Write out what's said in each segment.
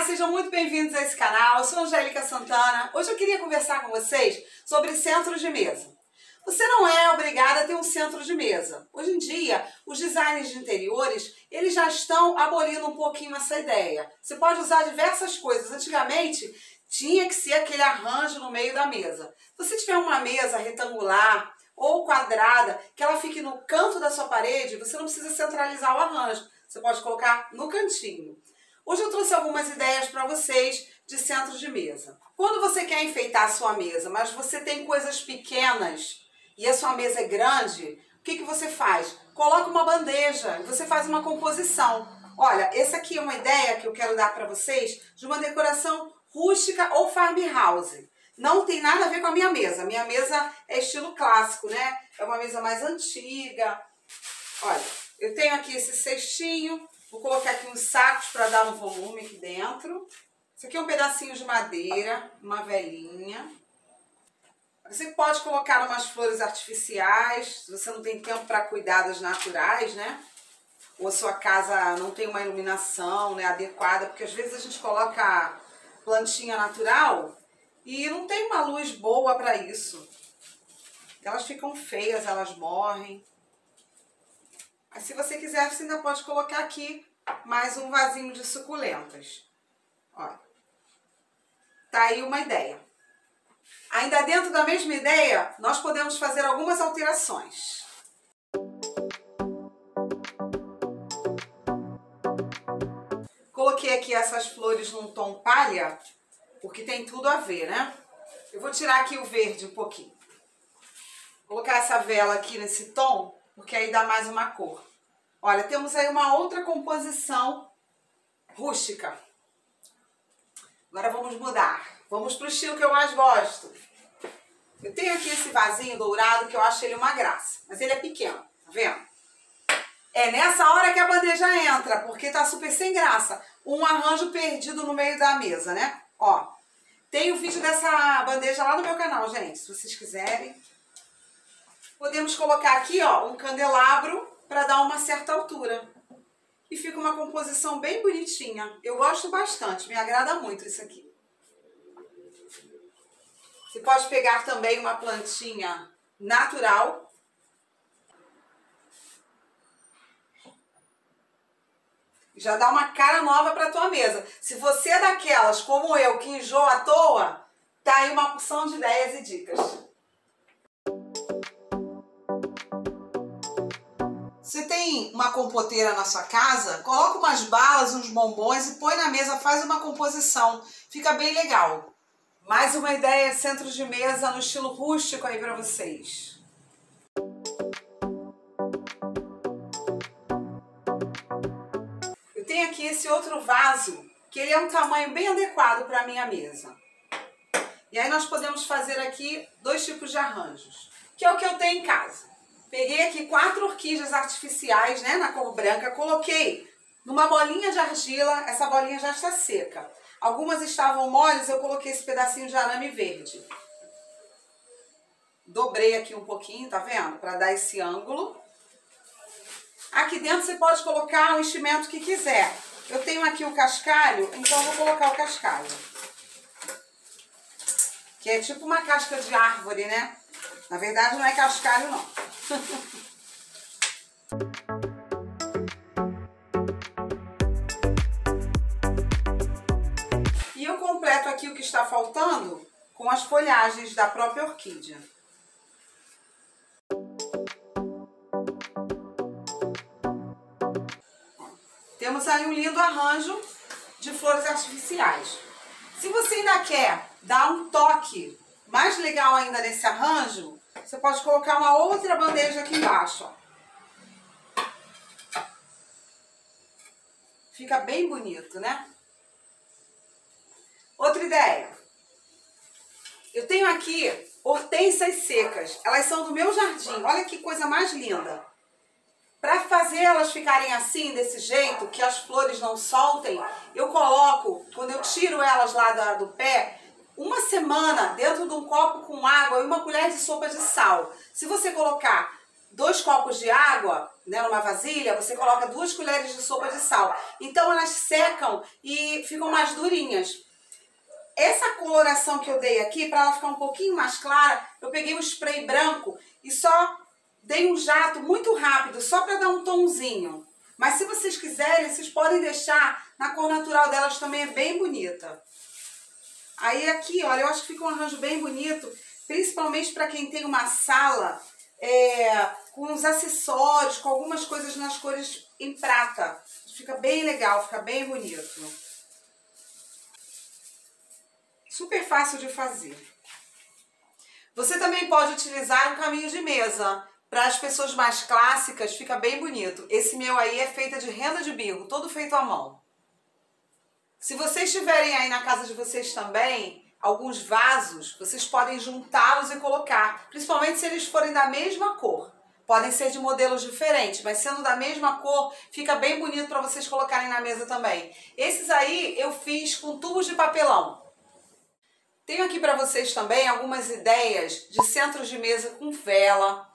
Olá, sejam muito bem-vindos a esse canal. Eu sou Angélica Santana. Hoje eu queria conversar com vocês sobre centros de mesa. Você não é obrigada a ter um centro de mesa. Hoje em dia, os designers de interiores, eles já estão abolindo um pouquinho essa ideia. Você pode usar diversas coisas. Antigamente, tinha que ser aquele arranjo no meio da mesa. Se você tiver uma mesa retangular ou quadrada, que ela fique no canto da sua parede, você não precisa centralizar o arranjo. Você pode colocar no cantinho. Hoje eu trouxe algumas ideias para vocês de centros de mesa. Quando você quer enfeitar a sua mesa, mas você tem coisas pequenas e a sua mesa é grande, o que, que você faz? Coloca uma bandeja você faz uma composição. Olha, essa aqui é uma ideia que eu quero dar para vocês de uma decoração rústica ou farmhouse. Não tem nada a ver com a minha mesa. Minha mesa é estilo clássico, né? É uma mesa mais antiga. Olha, eu tenho aqui esse cestinho Vou colocar aqui uns sacos para dar um volume aqui dentro. Isso aqui é um pedacinho de madeira, uma velinha. Você pode colocar umas flores artificiais, se você não tem tempo para cuidar das naturais, né? Ou a sua casa não tem uma iluminação né, adequada, porque às vezes a gente coloca plantinha natural e não tem uma luz boa para isso. Elas ficam feias, elas morrem. Se você quiser, você ainda pode colocar aqui mais um vasinho de suculentas. Olha. Tá aí uma ideia. Ainda dentro da mesma ideia, nós podemos fazer algumas alterações. Coloquei aqui essas flores num tom palha, porque tem tudo a ver, né? Eu vou tirar aqui o verde um pouquinho. Colocar essa vela aqui nesse tom porque aí dá mais uma cor. Olha, temos aí uma outra composição rústica. Agora vamos mudar. Vamos para o estilo que eu mais gosto. Eu tenho aqui esse vasinho dourado que eu acho ele uma graça. Mas ele é pequeno, tá vendo? É nessa hora que a bandeja entra, porque tá super sem graça. Um arranjo perdido no meio da mesa, né? Ó, tem o vídeo dessa bandeja lá no meu canal, gente, se vocês quiserem. Podemos colocar aqui, ó, um candelabro para dar uma certa altura. E fica uma composição bem bonitinha. Eu gosto bastante, me agrada muito isso aqui. Você pode pegar também uma plantinha natural. Já dá uma cara nova para tua mesa. Se você é daquelas, como eu, que enjoa à toa, tá aí uma porção de ideias e dicas. Tem uma compoteira na sua casa? Coloca umas balas, uns bombons e põe na mesa, faz uma composição. Fica bem legal. Mais uma ideia centro de mesa no estilo rústico aí para vocês. Eu tenho aqui esse outro vaso, que ele é um tamanho bem adequado para a minha mesa. E aí nós podemos fazer aqui dois tipos de arranjos, que é o que eu tenho em casa. Peguei aqui quatro orquídeas artificiais, né, na cor branca, coloquei numa bolinha de argila, essa bolinha já está seca. Algumas estavam moles, eu coloquei esse pedacinho de arame verde. Dobrei aqui um pouquinho, tá vendo? Para dar esse ângulo. Aqui dentro você pode colocar o enchimento que quiser. Eu tenho aqui o cascalho, então vou colocar o cascalho. Que é tipo uma casca de árvore, né? Na verdade não é cascalho não. e eu completo aqui o que está faltando com as folhagens da própria orquídea. Temos aí um lindo arranjo de flores artificiais. Se você ainda quer dar um toque mais legal ainda nesse arranjo, você pode colocar uma outra bandeja aqui embaixo, ó. Fica bem bonito, né? Outra ideia. Eu tenho aqui hortênsias secas. Elas são do meu jardim. Olha que coisa mais linda. Para fazer elas ficarem assim, desse jeito, que as flores não soltem, eu coloco, quando eu tiro elas lá do pé, uma semana dentro de um copo e uma colher de sopa de sal. Se você colocar dois copos de água, né, numa vasilha, você coloca duas colheres de sopa de sal. Então elas secam e ficam mais durinhas. Essa coloração que eu dei aqui, para ela ficar um pouquinho mais clara, eu peguei um spray branco e só dei um jato muito rápido, só para dar um tomzinho. Mas se vocês quiserem, vocês podem deixar na cor natural delas também, é bem bonita. Aí aqui, olha, eu acho que fica um arranjo bem bonito, principalmente para quem tem uma sala é, com os acessórios, com algumas coisas nas cores em prata. Fica bem legal, fica bem bonito. Super fácil de fazer. Você também pode utilizar um caminho de mesa. Para as pessoas mais clássicas, fica bem bonito. Esse meu aí é feito de renda de birro, todo feito à mão. Se vocês tiverem aí na casa de vocês também, alguns vasos, vocês podem juntá-los e colocar, principalmente se eles forem da mesma cor. Podem ser de modelos diferentes, mas sendo da mesma cor, fica bem bonito para vocês colocarem na mesa também. Esses aí eu fiz com tubos de papelão. Tenho aqui para vocês também algumas ideias de centros de mesa com vela,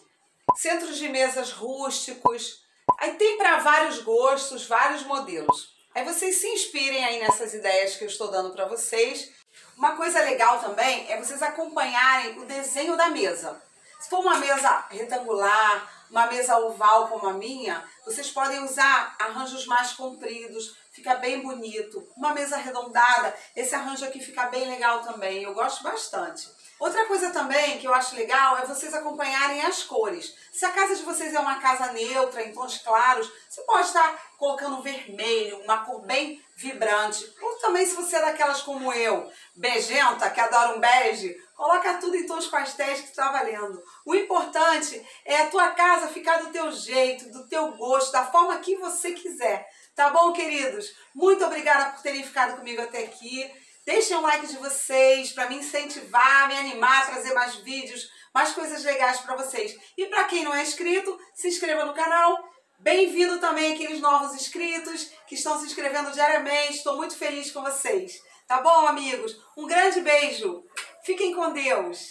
centros de mesas rústicos. Aí tem para vários gostos, vários modelos. Aí vocês se inspirem aí nessas ideias que eu estou dando para vocês uma coisa legal também é vocês acompanharem o desenho da mesa. Se for uma mesa retangular, uma mesa oval como a minha, vocês podem usar arranjos mais compridos, fica bem bonito. Uma mesa arredondada, esse arranjo aqui fica bem legal também, eu gosto bastante. Outra coisa também que eu acho legal é vocês acompanharem as cores. Se a casa de vocês é uma casa neutra, em tons claros, você pode estar colocando vermelho, uma cor bem vibrante. Ou também se você é daquelas como eu, begenta, que adora um bege, coloca tudo em tons pastéis que está valendo. O importante é a tua casa ficar do teu jeito, do teu gosto, da forma que você quiser. Tá bom, queridos? Muito obrigada por terem ficado comigo até aqui. Deixem um like de vocês para me incentivar, me animar, trazer mais vídeos, mais coisas legais para vocês. E para quem não é inscrito, se inscreva no canal. Bem-vindo também aqueles novos inscritos que estão se inscrevendo diariamente. Estou muito feliz com vocês. Tá bom, amigos? Um grande beijo. Fiquem com Deus.